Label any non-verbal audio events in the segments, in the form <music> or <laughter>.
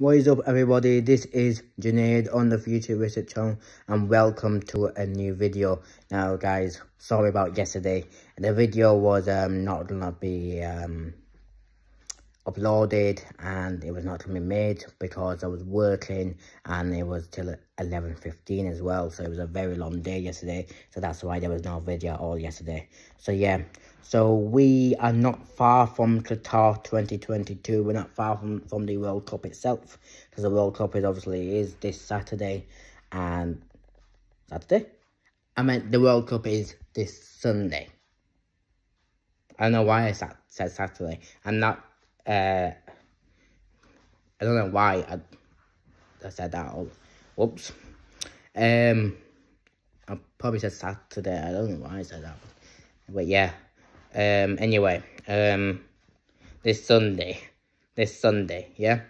What is up everybody, this is Junaid on the Futuristic Channel and welcome to a new video. Now guys, sorry about yesterday. The video was um, not gonna be um, uploaded and it was not gonna be made because I was working and it was till 11.15 as well. So it was a very long day yesterday. So that's why there was no video at all yesterday. So yeah, so we are not far from Qatar 2022. We're not far from, from the World Cup itself. Because the World Cup is obviously is this Saturday. And Saturday? I meant the World Cup is this Sunday. I don't know why I said Saturday. I'm not, uh, I don't know why I, I said that. All, Whoops. Um, I probably said Saturday. I don't know why I said that. But yeah. Um, anyway, um, this Sunday, this Sunday, yeah.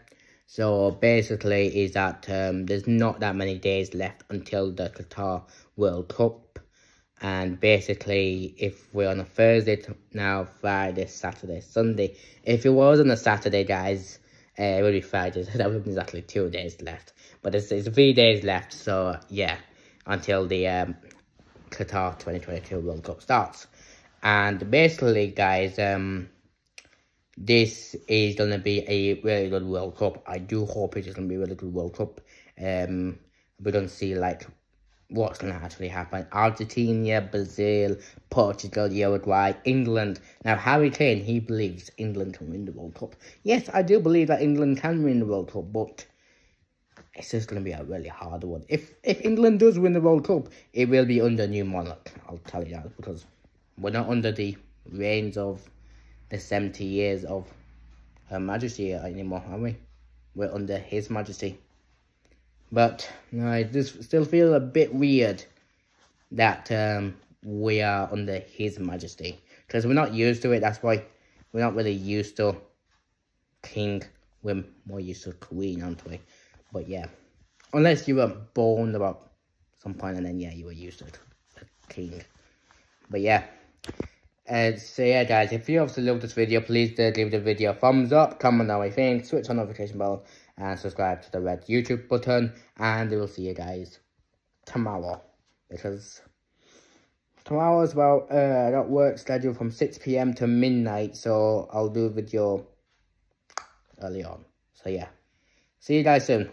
So basically, is that um, there's not that many days left until the Qatar World Cup, and basically, if we're on a Thursday now, Friday, Saturday, Sunday. If it was on a Saturday, guys, uh, it would be Friday. So <laughs> that would be exactly two days left. But it's, it's three days left, so yeah, until the um, Qatar 2022 World Cup starts. And basically, guys, um, this is going to be a really good World Cup. I do hope it is going to be a really good World Cup. Um, we're to see, like, what's going to actually happen. Argentina, Brazil, Portugal, Uruguay, England. Now, Harry Kane, he believes England can win the World Cup. Yes, I do believe that England can win the World Cup, but it's just going to be a really hard one. If if England does win the World Cup, it will be under new monarch. I'll tell you that, because we're not under the reigns of the 70 years of Her Majesty anymore, are we? We're under His Majesty. But I just still feel a bit weird that um, we are under His Majesty. Because we're not used to it, that's why we're not really used to King. We're more used to Queen, aren't we? But yeah, unless you were born about some point and then yeah, you were used to King. But yeah. And so yeah guys, if you obviously loved this video, please do give the video a thumbs up, comment on what you think, switch on notification bell, and subscribe to the red YouTube button. And we'll see you guys tomorrow. Because tomorrow as well, uh, I got work scheduled from 6pm to midnight, so I'll do a video early on. So yeah, see you guys soon.